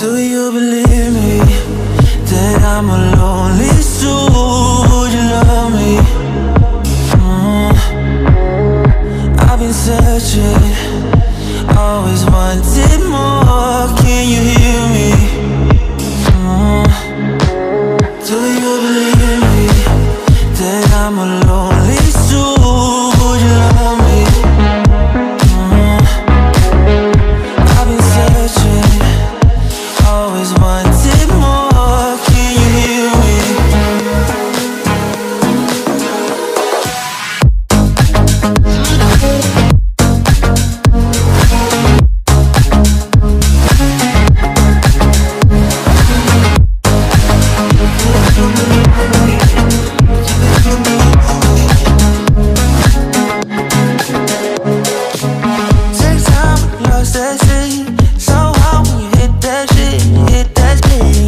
Do you believe me that I'm a lonely soul? Would you love me? Mm. I've been searching, always wanted more. Can you hear me? Mm. Do you believe me that I'm alone?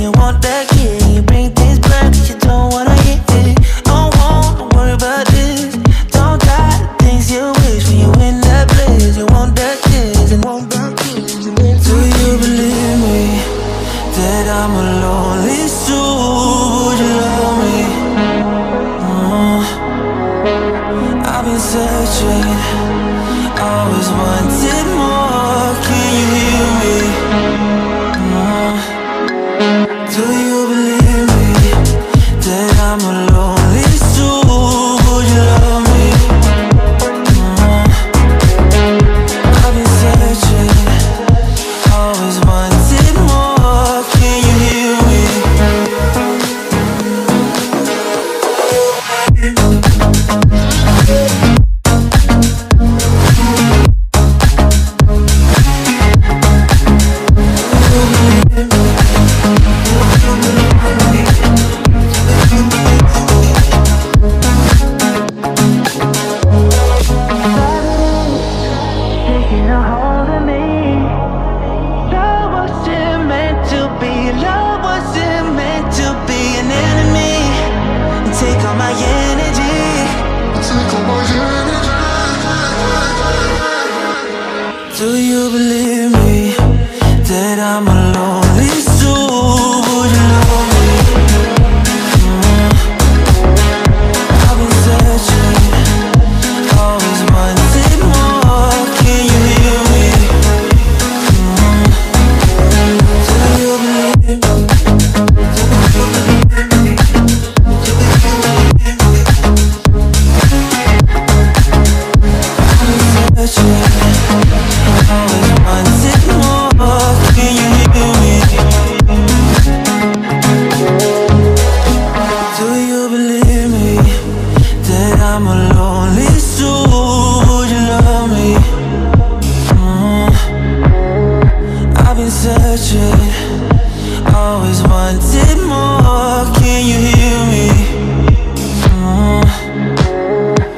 You want that. You bring things back, you don't wanna. Don't want to worry about. Don't things you wish when you in that place. You want that. Do you believe me that I'm a lonely soul? Would you love me? Mm. I've been searching. Been Do you believe me that I'm a lonely soul? Always wanted more Can you hear me? Mm.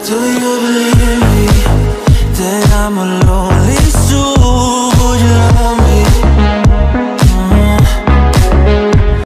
Do you me? That I'm alone